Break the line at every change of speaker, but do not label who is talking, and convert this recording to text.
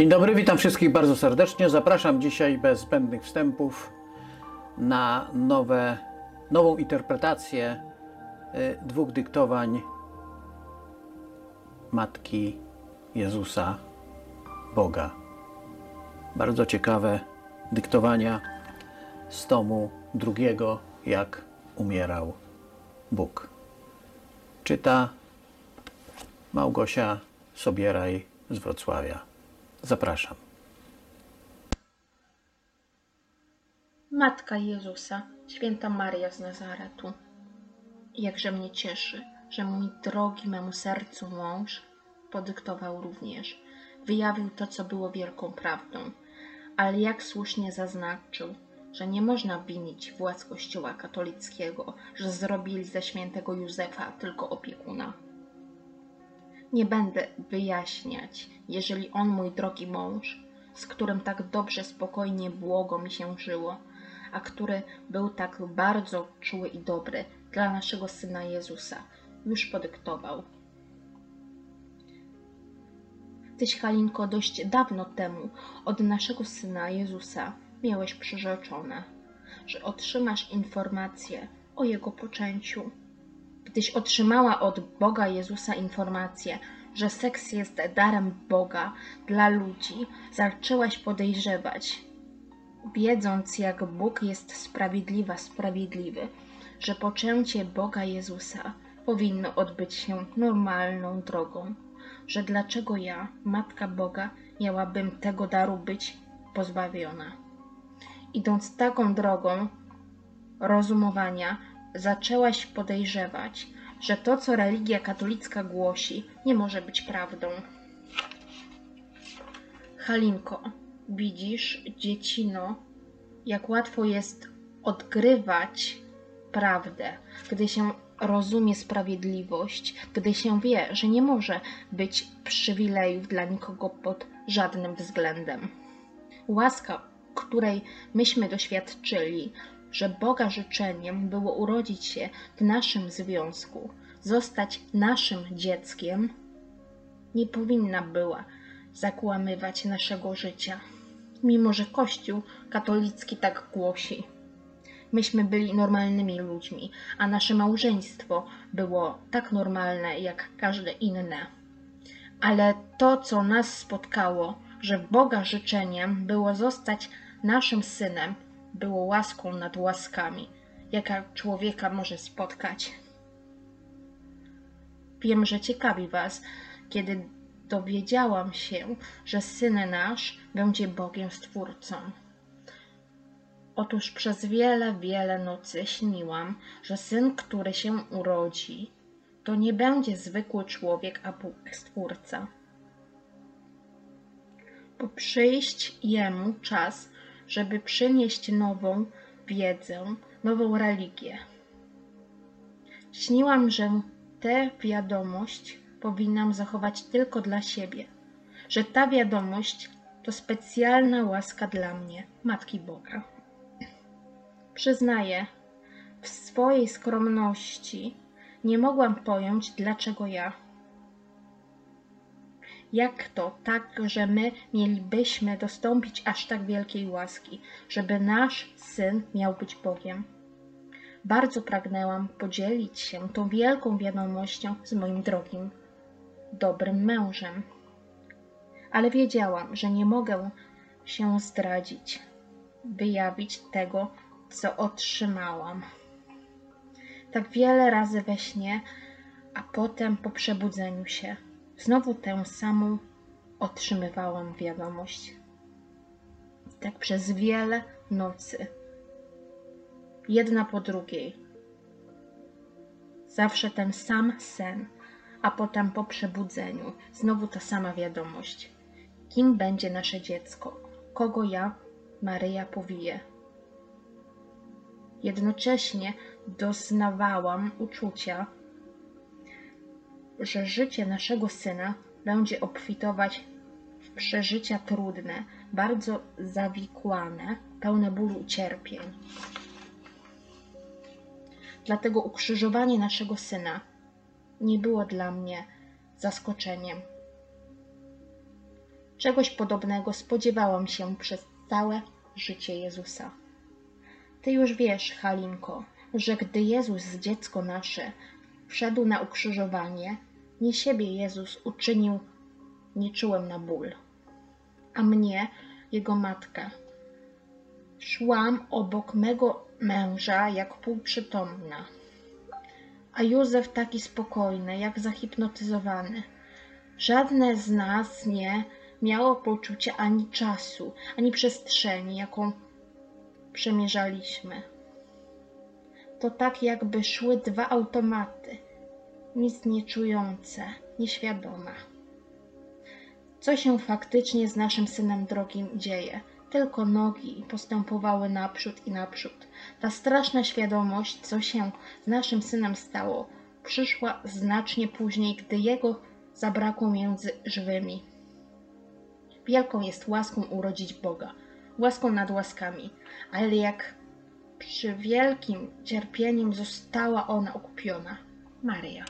Dzień dobry, witam wszystkich bardzo serdecznie. Zapraszam dzisiaj bez zbędnych wstępów na nowe, nową interpretację y, dwóch dyktowań Matki Jezusa, Boga. Bardzo ciekawe dyktowania z tomu drugiego, jak umierał Bóg. Czyta Małgosia Sobieraj z Wrocławia. Zapraszam.
Matka Jezusa, święta Maria z Nazaretu. Jakże mnie cieszy, że mój drogi memu sercu mąż podyktował również, wyjawił to, co było wielką prawdą, ale jak słusznie zaznaczył, że nie można winić władz Kościoła katolickiego, że zrobili ze świętego Józefa tylko opiekuna. Nie będę wyjaśniać, jeżeli on, mój drogi mąż, z którym tak dobrze, spokojnie, błogo mi się żyło, a który był tak bardzo czuły i dobry dla naszego syna Jezusa, już podyktował. Tyś, Halinko, dość dawno temu od naszego syna Jezusa miałeś przyrzeczone, że otrzymasz informację o jego poczęciu. Gdyś otrzymała od Boga Jezusa informację, że seks jest darem Boga dla ludzi, zaczęłaś podejrzewać, wiedząc jak Bóg jest sprawiedliwa, sprawiedliwy, że poczęcie Boga Jezusa powinno odbyć się normalną drogą, że dlaczego ja, Matka Boga, miałabym tego daru być pozbawiona. Idąc taką drogą rozumowania, zaczęłaś podejrzewać, że to, co religia katolicka głosi, nie może być prawdą. Halinko, widzisz, dziecino, jak łatwo jest odgrywać prawdę, gdy się rozumie sprawiedliwość, gdy się wie, że nie może być przywilejów dla nikogo pod żadnym względem. Łaska, której myśmy doświadczyli, że Boga życzeniem było urodzić się w naszym związku, zostać naszym dzieckiem, nie powinna była zakłamywać naszego życia, mimo że Kościół katolicki tak głosi. Myśmy byli normalnymi ludźmi, a nasze małżeństwo było tak normalne jak każde inne. Ale to, co nas spotkało, że Boga życzeniem było zostać naszym synem, było łaską nad łaskami, jaka człowieka może spotkać. Wiem, że ciekawi Was, kiedy dowiedziałam się, że syn nasz będzie Bogiem Stwórcą. Otóż przez wiele, wiele nocy śniłam, że syn, który się urodzi, to nie będzie zwykły człowiek, a Bóg Stwórca. Bo przyjść Jemu czas, żeby przynieść nową wiedzę, nową religię. Śniłam, że tę wiadomość powinnam zachować tylko dla siebie, że ta wiadomość to specjalna łaska dla mnie, Matki Boga. Przyznaję, w swojej skromności nie mogłam pojąć, dlaczego ja. Jak to tak, że my mielibyśmy dostąpić aż tak wielkiej łaski, żeby nasz syn miał być Bogiem? Bardzo pragnęłam podzielić się tą wielką wiadomością z moim drogim, dobrym mężem. Ale wiedziałam, że nie mogę się zdradzić, wyjawić tego, co otrzymałam. Tak wiele razy we śnie, a potem po przebudzeniu się. Znowu tę samą otrzymywałam wiadomość. Tak przez wiele nocy. Jedna po drugiej. Zawsze ten sam sen, a potem po przebudzeniu znowu ta sama wiadomość. Kim będzie nasze dziecko? Kogo ja, Maryja, powiję? Jednocześnie doznawałam uczucia, że życie naszego syna będzie obfitować w przeżycia trudne, bardzo zawikłane, pełne bólu i cierpień. Dlatego ukrzyżowanie naszego syna nie było dla mnie zaskoczeniem. Czegoś podobnego spodziewałam się przez całe życie Jezusa. Ty już wiesz, Halinko, że gdy Jezus, dziecko nasze, wszedł na ukrzyżowanie, nie siebie Jezus uczynił, nie czułem na ból, a mnie, jego matka. Szłam obok mego męża jak półprzytomna, a Józef taki spokojny, jak zahipnotyzowany. Żadne z nas nie miało poczucia ani czasu, ani przestrzeni, jaką przemierzaliśmy. To tak, jakby szły dwa automaty, nic nie czujące, nieświadome. Co się faktycznie z naszym synem drogim dzieje? Tylko nogi postępowały naprzód i naprzód. Ta straszna świadomość, co się z naszym synem stało, przyszła znacznie później, gdy jego zabrakło między żywymi. Wielką jest łaską urodzić Boga, łaską nad łaskami, ale jak przy wielkim cierpieniem została ona okupiona. Maryja.